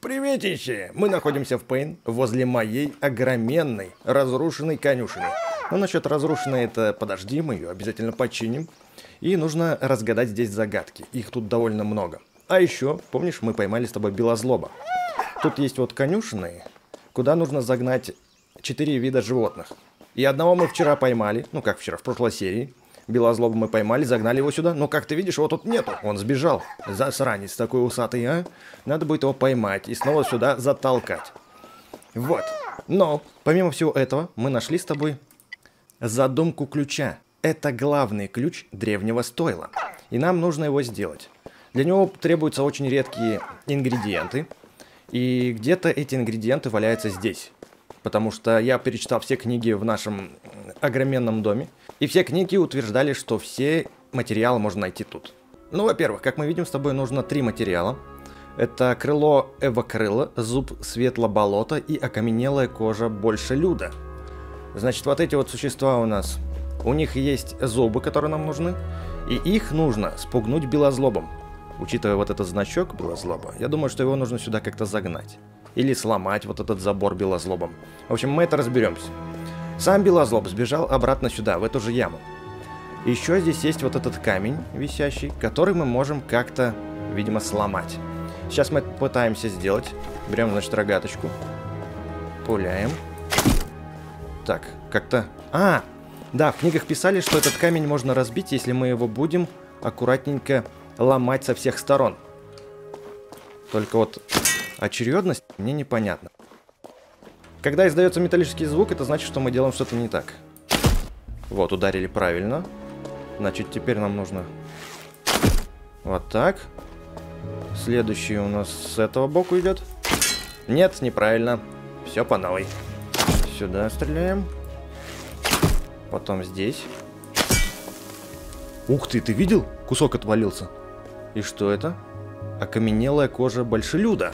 Приветище! Мы находимся в Пейн возле моей огроменной разрушенной конюшины. Ну, насчет разрушенной это подожди, мы ее обязательно починим. И нужно разгадать здесь загадки. Их тут довольно много. А еще, помнишь, мы поймали с тобой белозлоба. Тут есть вот конюшины, куда нужно загнать четыре вида животных. И одного мы вчера поймали, ну как вчера, в прошлой серии. Белозлоба мы поймали, загнали его сюда. Но, как ты видишь, его тут нету. Он сбежал. Засранец такой усатый, а? Надо будет его поймать и снова сюда затолкать. Вот. Но, помимо всего этого, мы нашли с тобой задумку ключа. Это главный ключ древнего стойла. И нам нужно его сделать. Для него требуются очень редкие ингредиенты. И где-то эти ингредиенты валяются здесь. Потому что я перечитал все книги в нашем огроменном доме. И все книги утверждали, что все материалы можно найти тут. Ну, во-первых, как мы видим, с тобой нужно три материала. Это крыло эвокрыла, зуб светло-болота и окаменелая кожа больше люда. Значит, вот эти вот существа у нас, у них есть зубы, которые нам нужны, и их нужно спугнуть белозлобом. Учитывая вот этот значок белозлоба, я думаю, что его нужно сюда как-то загнать. Или сломать вот этот забор белозлобом. В общем, мы это разберемся. Сам Белозлоб сбежал обратно сюда, в эту же яму. Еще здесь есть вот этот камень висящий, который мы можем как-то, видимо, сломать. Сейчас мы это пытаемся сделать. Берем, значит, рогаточку. Пуляем. Так, как-то... А, да, в книгах писали, что этот камень можно разбить, если мы его будем аккуратненько ломать со всех сторон. Только вот очередность мне непонятна. Когда издается металлический звук, это значит, что мы делаем что-то не так. Вот, ударили правильно. Значит, теперь нам нужно вот так. Следующий у нас с этого боку идет. Нет, неправильно. Все по новой. Сюда стреляем. Потом здесь. Ух ты, ты видел? Кусок отвалился. И что это? Окаменелая кожа большелюда.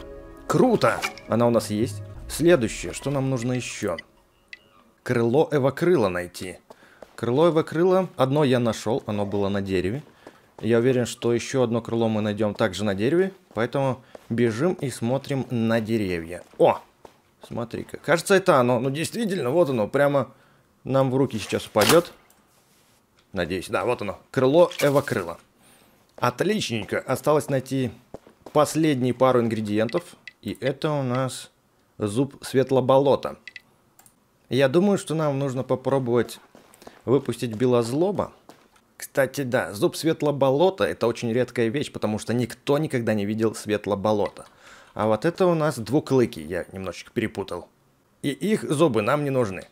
Круто! Она у нас есть. Следующее, что нам нужно еще? Крыло эвокрыла найти. Крыло эвокрыла, одно я нашел, оно было на дереве. Я уверен, что еще одно крыло мы найдем также на дереве, поэтому бежим и смотрим на деревья. О, смотри-ка, кажется это оно, ну действительно, вот оно, прямо нам в руки сейчас упадет. Надеюсь, да, вот оно, крыло эвокрыла. Отличненько, осталось найти последние пару ингредиентов, и это у нас зуб светлоболота. Я думаю, что нам нужно попробовать выпустить белозлоба. Кстати, да, зуб светлоболота это очень редкая вещь, потому что никто никогда не видел светлоболота. А вот это у нас двуклыки, я немножечко перепутал. И их зубы нам не нужны.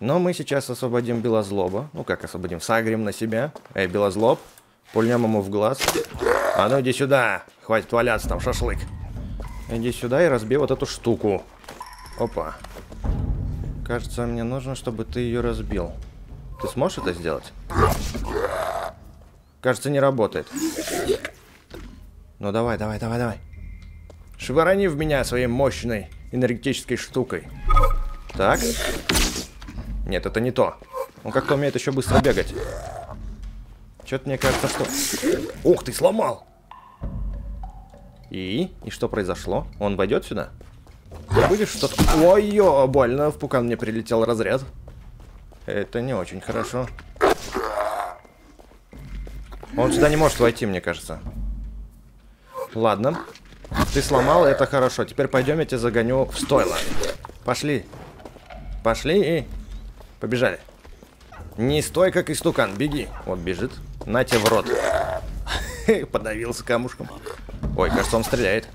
Но мы сейчас освободим белозлоба. Ну как освободим? Сагрим на себя. Эй, белозлоб. Пульнем ему в глаз. А ну иди сюда. Хватит валяться там, шашлык. Иди сюда и разбей вот эту штуку. Опа. Кажется, мне нужно, чтобы ты ее разбил. Ты сможешь это сделать? Кажется, не работает. Ну давай, давай, давай, давай. Швырани в меня своей мощной энергетической штукой. Так. Нет, это не то. Он как-то умеет еще быстро бегать. Что-то мне кажется, что... Ух ты, сломал! И? И что произошло? Он войдет сюда? Будешь что-то... Ой-ё, больно, в пукан мне прилетел разряд. Это не очень хорошо. Он сюда не может войти, мне кажется. Ладно. Ты сломал, это хорошо. Теперь пойдем, я тебя загоню в стойло. Пошли. Пошли и... Побежали. Не стой, как истукан, беги. Вот бежит. На тебе в рот. Подавился камушком. Ой, кажется, он стреляет.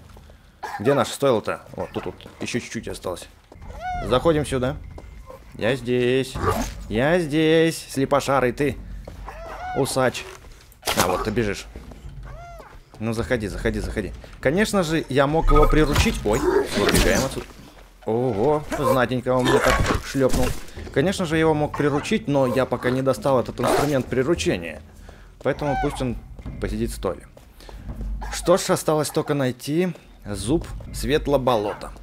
Где наш стойло-то? Вот, тут вот. Еще чуть-чуть осталось. Заходим сюда. Я здесь. Я здесь. Слепошарый ты. Усач. А, вот ты бежишь. Ну, заходи, заходи, заходи. Конечно же, я мог его приручить. Ой, выбегаем отсюда. Ого, знатенько он мне так шлепнул. Конечно же, я его мог приручить, но я пока не достал этот инструмент приручения. Поэтому пусть он посидит в столе. Что ж, осталось только найти зуб светло-болота.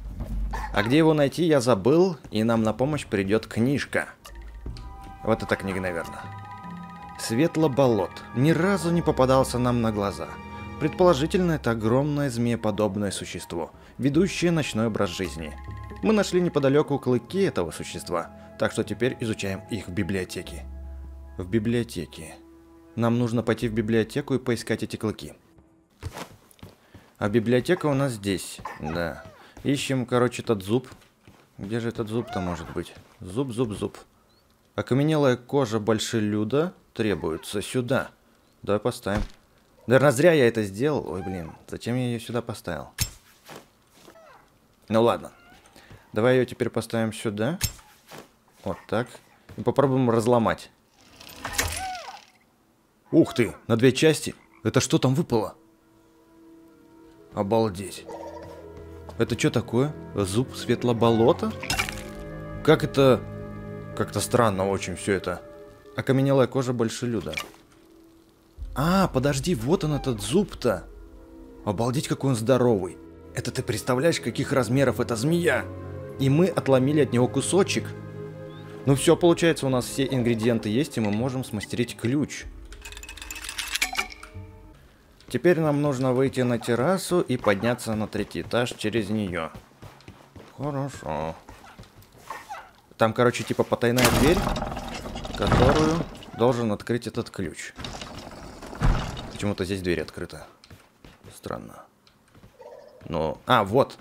А где его найти, я забыл, и нам на помощь придет книжка. Вот эта книга, наверное. Светло-болот ни разу не попадался нам на глаза. Предположительно, это огромное змееподобное существо. ведущие ночной образ жизни. Мы нашли неподалеку клыки этого существа, так что теперь изучаем их в библиотеке. В библиотеке. Нам нужно пойти в библиотеку и поискать эти клыки. А библиотека у нас здесь, да. Ищем, короче, этот зуб. Где же этот зуб-то может быть? Зуб, зуб, зуб. Окаменелая кожа большелюда требуется сюда. Давай поставим. Наверное, зря я это сделал. Ой, блин, зачем я ее сюда поставил? Ну ладно. Давай ее теперь поставим сюда. Вот так. И попробуем разломать. Ух ты, на две части. Это что там выпало? Обалдеть. Это что такое? Зуб светлоболота? Как это... Как-то странно очень все это. Окаменелая кожа большелюда. А, подожди, вот он этот зуб-то. Обалдеть, какой он здоровый. Это ты представляешь, каких размеров эта змея? И мы отломили от него кусочек. Ну все, получается, у нас все ингредиенты есть, и мы можем смастерить ключ. Теперь нам нужно выйти на террасу и подняться на третий этаж через нее. Хорошо. Там, короче, типа потайная дверь, которую должен открыть этот ключ. Почему-то здесь дверь открыта. Странно. Ну, а, вот.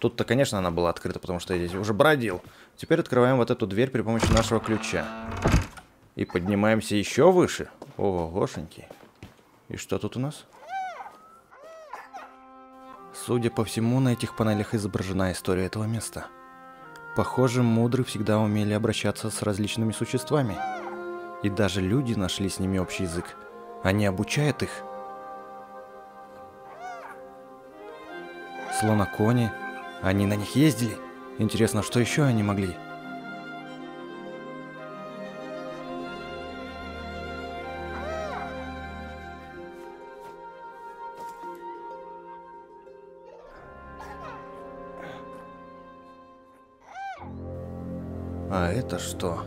Тут-то, конечно, она была открыта, потому что я здесь уже бродил. Теперь открываем вот эту дверь при помощи нашего ключа. И поднимаемся еще выше. Ого, гошеньки. И что тут у нас? Судя по всему, на этих панелях изображена история этого места. Похоже, мудры всегда умели обращаться с различными существами. И даже люди нашли с ними общий язык. Они обучают их. Слонокони. Они на них ездили. Интересно, что еще они могли? А это что?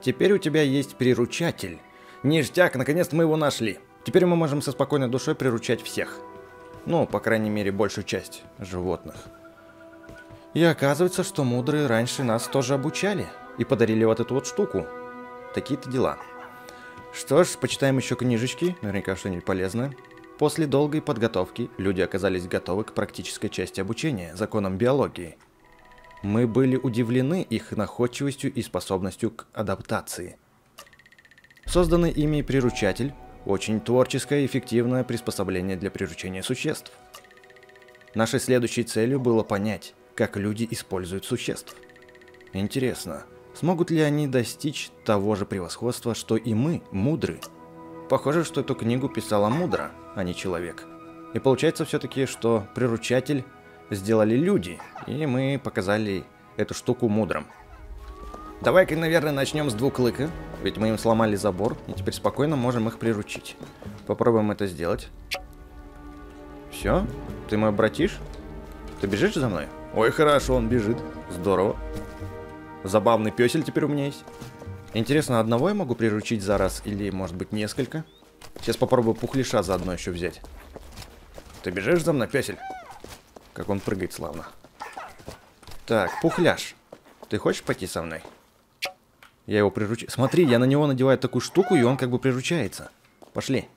Теперь у тебя есть приручатель. Ништяк, наконец-то мы его нашли. Теперь мы можем со спокойной душой приручать всех. Ну, по крайней мере, большую часть животных. И оказывается, что мудрые раньше нас тоже обучали. И подарили вот эту вот штуку. Такие-то дела. Что ж, почитаем еще книжечки, наверняка что-нибудь полезное. После долгой подготовки люди оказались готовы к практической части обучения, законам биологии. Мы были удивлены их находчивостью и способностью к адаптации. Созданный ими приручатель – очень творческое и эффективное приспособление для приручения существ. Нашей следующей целью было понять, как люди используют существ. Интересно, смогут ли они достичь того же превосходства, что и мы, мудры? Похоже, что эту книгу писала мудро, а не человек. И получается все-таки, что приручатель сделали люди, и мы показали эту штуку мудрым. Давай-ка, наверное, начнем с двуклыка, ведь мы им сломали забор, и теперь спокойно можем их приручить. Попробуем это сделать. Все? Ты мой братиш? Ты бежишь за мной? Ой, хорошо, он бежит. Здорово. Забавный песель теперь у меня есть. Интересно, одного я могу приручить за раз, или, может быть, несколько? Сейчас попробую пухлиша заодно еще взять. Ты бежишь за мной, песель? Как он прыгает славно. Так, пухляш. Ты хочешь пойти со мной? Я его приручаю. Смотри, я на него надеваю такую штуку, и он как бы приручается. Пошли.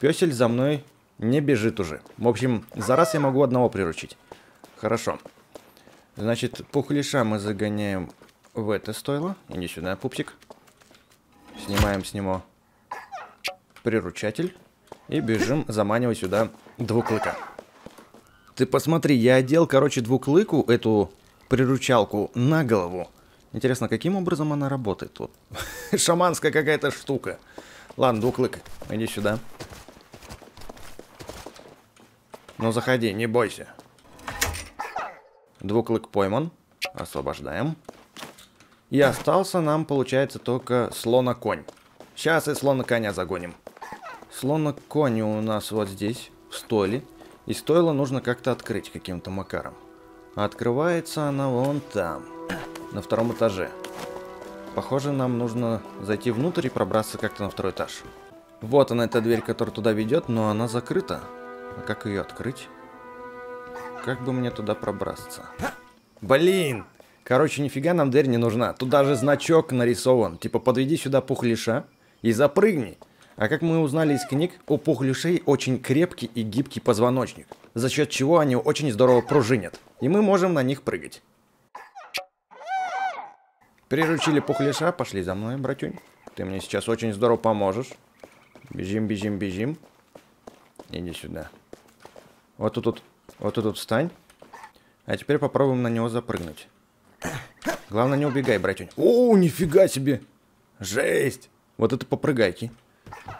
Песель за мной не бежит уже. В общем, за раз я могу одного приручить. Хорошо. Значит, пухляша мы загоняем в это стойло. Иди сюда, пупсик. Снимаем с него приручатель. И бежим заманивать сюда двуклыка. Ты посмотри, я одел, короче, двуклыку, эту приручалку, на голову. Интересно, каким образом она работает? Вот. Шаманская какая-то штука. Ладно, двуклык, иди сюда. Ну, заходи, не бойся. Двуклык пойман. Освобождаем. И остался нам, получается, только слона-конь. Сейчас и слона-коня загоним. Слона-конь у нас вот здесь, в стойле. И стоило нужно как-то открыть каким-то макаром. Открывается она вон там, на втором этаже. Похоже, нам нужно зайти внутрь и пробраться как-то на второй этаж. Вот она, эта дверь, которая туда ведет, но она закрыта. А как ее открыть? Как бы мне туда пробраться? Блин! Короче, нифига нам дверь не нужна. Тут даже значок нарисован. Типа, подведи сюда пухлиша и запрыгни. А как мы узнали из книг, у пухлишей очень крепкий и гибкий позвоночник, за счет чего они очень здорово пружинят, и мы можем на них прыгать. Приручили пухлиша, пошли за мной, братюнь. Ты мне сейчас очень здорово поможешь. Бежим, бежим, бежим. Иди сюда. Вот тут, вот, вот тут встань. А теперь попробуем на него запрыгнуть. Главное, не убегай, братюнь. О, нифига себе! Жесть! Вот это попрыгайки.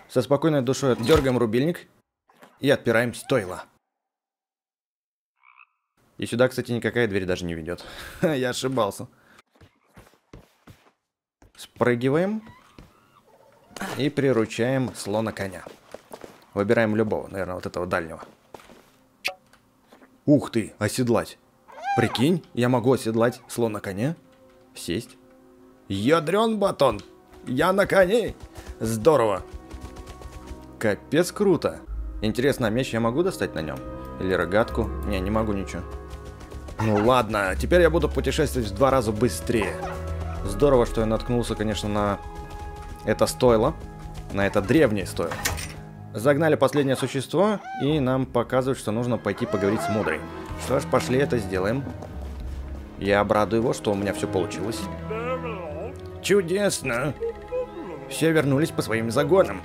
Со спокойной душой дергаем рубильник и отпираем стойло. И сюда, кстати, никакая дверь даже не ведет. Я ошибался. Спрыгиваем и приручаем слона коня. Выбираем любого, наверное, вот этого дальнего. Ух ты, оседлать. Прикинь, я могу оседлать слона коня, сесть. Ядрен батон, я на коне. Здорово. Капец круто. Интересно, а меч я могу достать на нем? Или рогатку? Не, не могу ничего. Ну ладно, теперь я буду путешествовать в два раза быстрее. Здорово, что я наткнулся, конечно, на это стойло. На это древнее стойло. Загнали последнее существо, и нам показывают, что нужно пойти поговорить с Мудрой. Что ж, пошли это сделаем. Я обрадую его, что у меня все получилось. Чудесно! Все вернулись по своим загонам.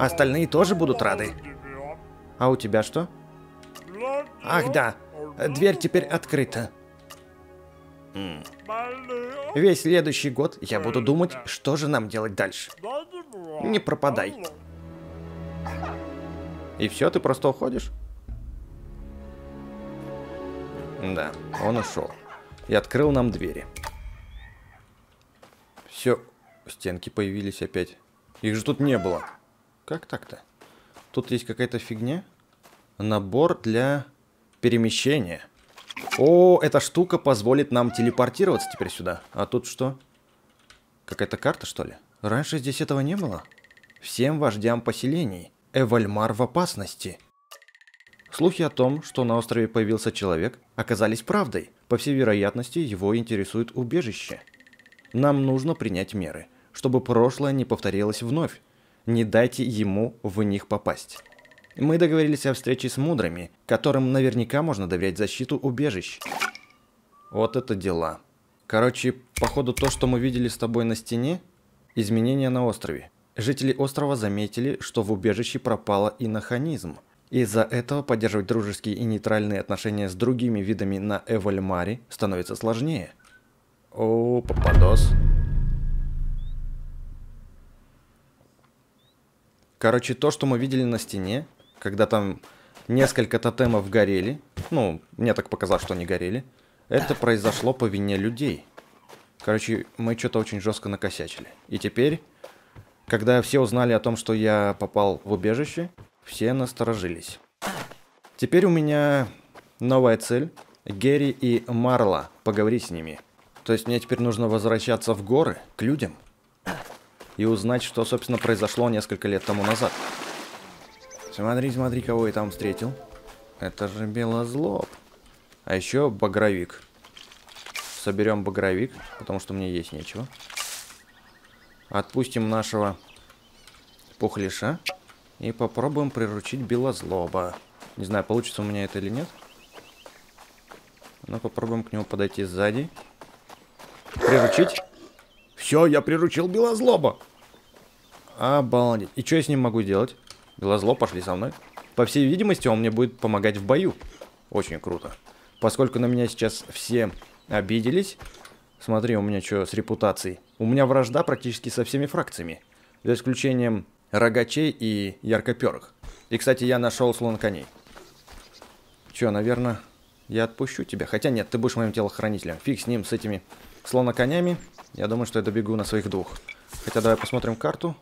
Остальные тоже будут рады. А у тебя что? Ах да, дверь теперь открыта. Весь следующий год я буду думать, что же нам делать дальше. Не пропадай. И все, ты просто уходишь? Да, он ушел. И открыл нам двери. Все, стенки появились опять. Их же тут не было. Как так-то? Тут есть какая-то фигня. Набор для перемещения. О, эта штука позволит нам телепортироваться теперь сюда. А тут что? Какая-то карта, что ли? Раньше здесь этого не было. Всем вождям поселений. Эвальмар в опасности. Слухи о том, что на острове появился человек, оказались правдой. По всей вероятности, его интересует убежище. Нам нужно принять меры, чтобы прошлое не повторилось вновь. Не дайте ему в них попасть. Мы договорились о встрече с мудрыми, которым наверняка можно доверять защиту убежищ. Вот это дела. Короче, походу то, что мы видели с тобой на стене, изменения на острове. Жители острова заметили, что в убежище пропало иноханизм. Из-за этого поддерживать дружеские и нейтральные отношения с другими видами на Эвольмаре становится сложнее. О, попадос. Короче, то, что мы видели на стене, когда там несколько тотемов горели, ну, мне так показалось, что они горели, это произошло по вине людей. Короче, мы что-то очень жестко накосячили. И теперь, когда все узнали о том, что я попал в убежище, все насторожились. Теперь у меня новая цель. Герри и Марла. Поговорить с ними. То есть мне теперь нужно возвращаться в горы, к людям и узнать, что, собственно, произошло несколько лет тому назад. Смотри, смотри, кого я там встретил. Это же Белозлоб. А еще Багровик. Соберем Багровик, потому что мне есть нечего. Отпустим нашего Пухлиша. И попробуем приручить Белозлоба. Не знаю, получится у меня это или нет. Но попробуем к нему подойти сзади. Приручить. Все, я приручил Белозлоба. Обалдеть. И что я с ним могу делать? Белозлоб, пошли со мной. По всей видимости, он мне будет помогать в бою. Очень круто. Поскольку на меня сейчас все обиделись. Смотри, у меня что с репутацией. У меня вражда практически со всеми фракциями. За исключением рогачей и яркоперых. И, кстати, я нашел слон коней. Че, наверное, я отпущу тебя. Хотя нет, ты будешь моим телохранителем. Фиг с ним, с этими слоноконями. Я думаю, что я добегу на своих двух. Хотя давай посмотрим карту.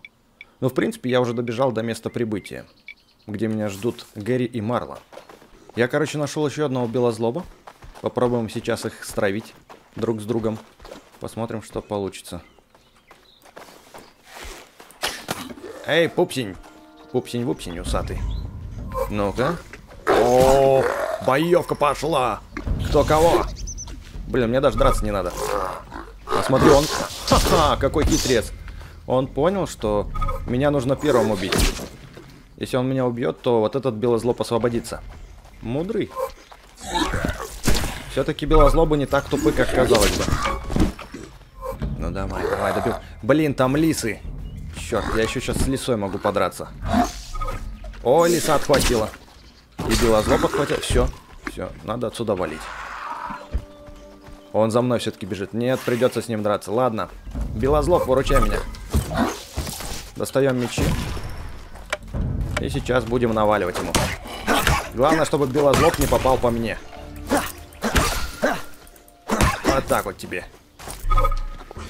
Ну, в принципе, я уже добежал до места прибытия, где меня ждут Гэри и Марла. Я, короче, нашел еще одного белозлоба. Попробуем сейчас их стравить друг с другом. Посмотрим, что получится. Эй, пупсень! Пупсень-вупсень усатый. Ну-ка. О, боевка пошла! Кто кого? Блин, мне даже драться не надо. А смотри, он... Ха-ха, какой хитрец. Он понял, что меня нужно первым убить. Если он меня убьет, то вот этот белозлоб освободится. Мудрый. Все-таки белозлобы не так тупы, как казалось бы. Ну давай, давай, добил. Блин, там лисы. Черт, я еще сейчас с лисой могу подраться. О, лиса отхватила. И белозлоб отхватил. Все, все, надо отсюда валить. Он за мной все-таки бежит. Нет, придется с ним драться. Ладно. Белозлоб, выручай меня. Достаем мечи. И сейчас будем наваливать ему. Главное, чтобы белозлоб не попал по мне. Вот так вот тебе.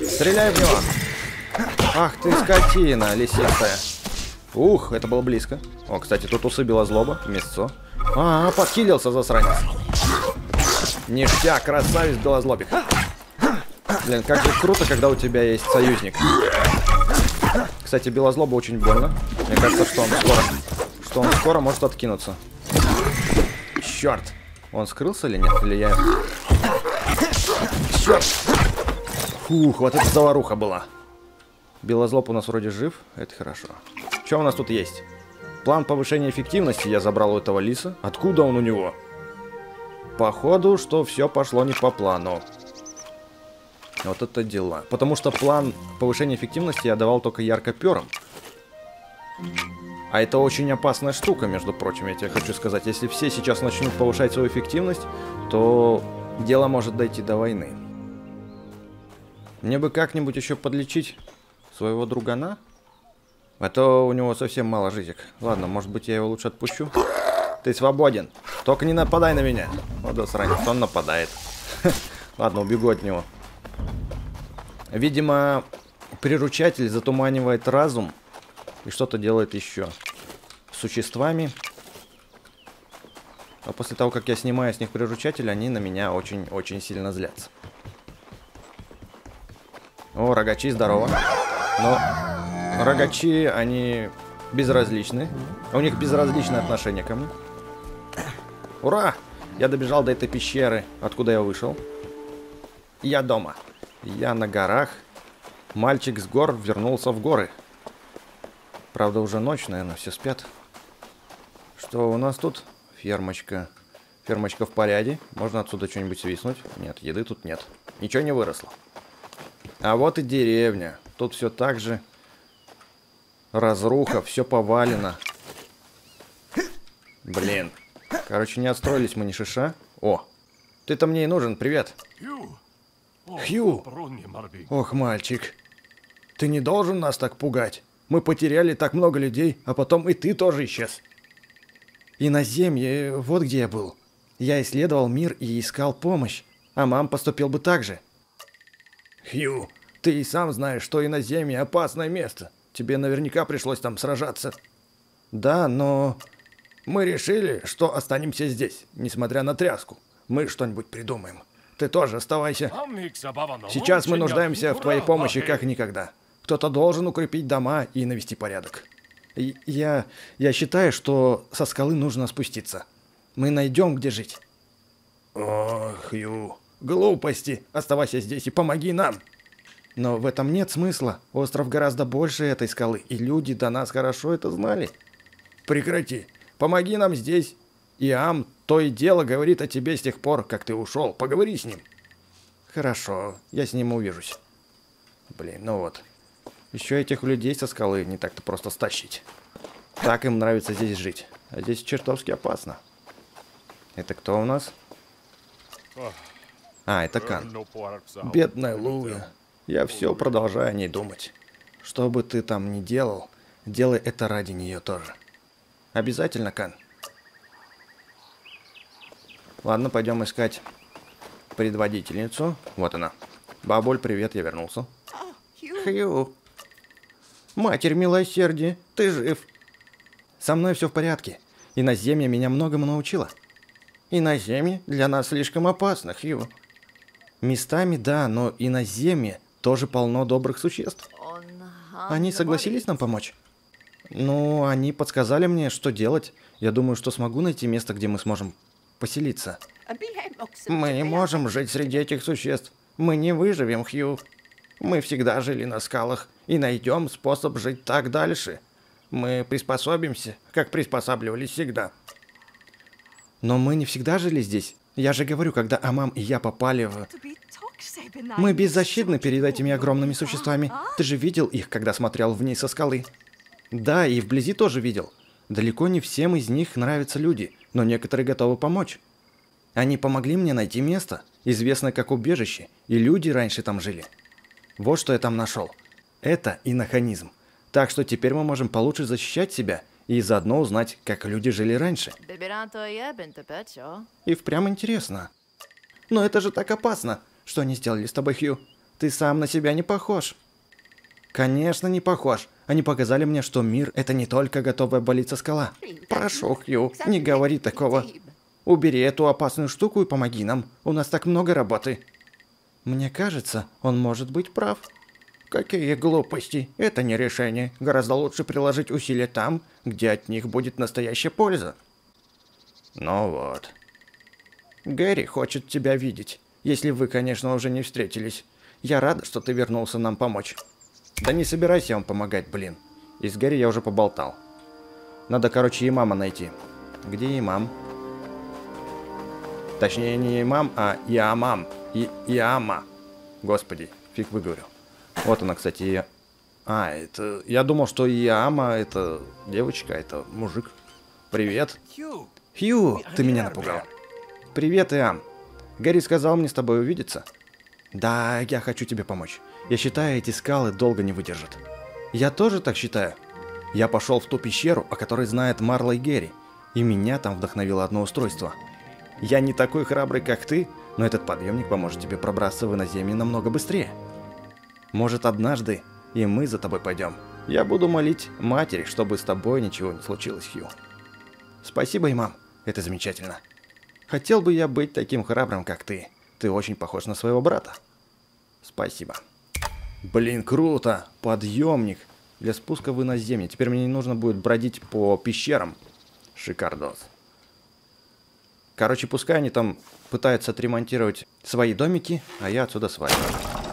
Стреляй в него. Ах ты скотина, лисистая. Ух, это было близко. О, кстати, тут усы белозлоба, мясцо. -а подкилился засранец. Ништяк, красавец белозлобик. Блин, как же круто, когда у тебя есть союзник. Кстати, белозлоба очень больно. Мне кажется, что он скоро, что он скоро может откинуться. Черт. Он скрылся или нет? Или я... Фух, вот это заваруха была. Белозлоб у нас вроде жив. Это хорошо. Что у нас тут есть? План повышения эффективности я забрал у этого лиса. Откуда он у него? Походу, что все пошло не по плану. Вот это дела. Потому что план повышения эффективности я давал только яркопером. А это очень опасная штука, между прочим, я тебе хочу сказать. Если все сейчас начнут повышать свою эффективность, то дело может дойти до войны. Мне бы как-нибудь еще подлечить своего другана. А то у него совсем мало жизнек. Ладно, может быть я его лучше отпущу. Ты свободен. Только не нападай на меня. Вот засранец, он нападает. Ладно, убегу от него. Видимо, приручатель затуманивает разум и что-то делает еще. С существами. А после того, как я снимаю с них приручатель, они на меня очень-очень сильно злятся. О, рогачи, здорово. Но рогачи, они безразличны. У них безразличное отношение ко мне. Ура! Я добежал до этой пещеры, откуда я вышел. Я дома. Я на горах. Мальчик с гор вернулся в горы. Правда, уже ночь, наверное, все спят. Что у нас тут? Фермочка. Фермочка в порядке. Можно отсюда что-нибудь свистнуть? Нет, еды тут нет. Ничего не выросло. А вот и деревня. Тут все так же. Разруха, все повалено. Блин. Короче, не отстроились мы ни шиша. О, ты-то мне и нужен, привет. Хью. Ох, мальчик. Ты не должен нас так пугать. Мы потеряли так много людей, а потом и ты тоже исчез. И на земле, вот где я был. Я исследовал мир и искал помощь, а мам поступил бы так же. Хью, ты и сам знаешь, что иноземье опасное место. Тебе наверняка пришлось там сражаться. Да, но мы решили, что останемся здесь, несмотря на тряску. Мы что-нибудь придумаем. Ты тоже оставайся. Сейчас мы нуждаемся в твоей помощи как никогда. Кто-то должен укрепить дома и навести порядок. И я, я считаю, что со скалы нужно спуститься. Мы найдем, где жить. Ох, Ю, глупости. Оставайся здесь и помоги нам. Но в этом нет смысла. Остров гораздо больше этой скалы, и люди до нас хорошо это знали. Прекрати. Помоги нам здесь. Иам то и дело говорит о тебе с тех пор, как ты ушел. Поговори с ним. Хорошо, я с ним увижусь. Блин, ну вот. Еще этих людей со скалы не так-то просто стащить. Так им нравится здесь жить. А здесь чертовски опасно. Это кто у нас? А, это Кан. Бедная Луя. Я все продолжаю о ней думать. Что бы ты там ни делал, делай это ради нее тоже. Обязательно, Кан. Ладно, пойдем искать предводительницу. Вот она. Бабуль, привет, я вернулся. Хью. Матерь милосердия, ты жив. Со мной все в порядке. И на земле меня многому научила. Иноземье для нас слишком опасно, Хью. Местами да, но иноземье тоже полно добрых существ. Они согласились нам помочь? Ну, они подсказали мне, что делать. Я думаю, что смогу найти место, где мы сможем поселиться. Мы не можем жить среди этих существ. Мы не выживем, Хью. Мы всегда жили на скалах и найдем способ жить так дальше. Мы приспособимся, как приспосабливались всегда. Но мы не всегда жили здесь. Я же говорю, когда Амам и я попали в... Мы беззащитны перед этими огромными существами. Ты же видел их, когда смотрел вниз со скалы. Да, и вблизи тоже видел. Далеко не всем из них нравятся люди, но некоторые готовы помочь. Они помогли мне найти место, известное как убежище, и люди раньше там жили. Вот что я там нашел. Это иноханизм. Так что теперь мы можем получше защищать себя и заодно узнать, как люди жили раньше. И впрямь интересно. Но это же так опасно. Что они сделали с тобой, Хью? Ты сам на себя не похож. Конечно, не похож. Они показали мне, что мир – это не только готовая болиться скала. Прошу, Хью, не говори такого. Убери эту опасную штуку и помоги нам. У нас так много работы. Мне кажется, он может быть прав. Какие глупости. Это не решение. Гораздо лучше приложить усилия там, где от них будет настоящая польза. Ну вот. Гэри хочет тебя видеть. Если вы, конечно, уже не встретились. Я рада, что ты вернулся нам помочь. Да не собирайся вам помогать, блин. И с Гэри я уже поболтал. Надо, короче, имама найти. Где имам? Точнее, не имам, а Иамам. И Иама. Господи, фиг выговорил. Вот она, кстати, я... А, это... Я думал, что Иама это девочка, это мужик. Привет. Хью, ты меня напугал. Привет, Иам. Гэри сказал мне с тобой увидеться. Да, я хочу тебе помочь. Я считаю, эти скалы долго не выдержат. Я тоже так считаю. Я пошел в ту пещеру, о которой знает Марла и Герри, и меня там вдохновило одно устройство. Я не такой храбрый, как ты, но этот подъемник поможет тебе пробраться в иноземье намного быстрее. Может, однажды и мы за тобой пойдем. Я буду молить матери, чтобы с тобой ничего не случилось, Хью. Спасибо, имам. Это замечательно. Хотел бы я быть таким храбрым, как ты. Ты очень похож на своего брата. Спасибо. Блин, круто! Подъемник для спуска в иноземье. Теперь мне не нужно будет бродить по пещерам. Шикардос. Короче, пускай они там пытаются отремонтировать свои домики, а я отсюда сваливаю.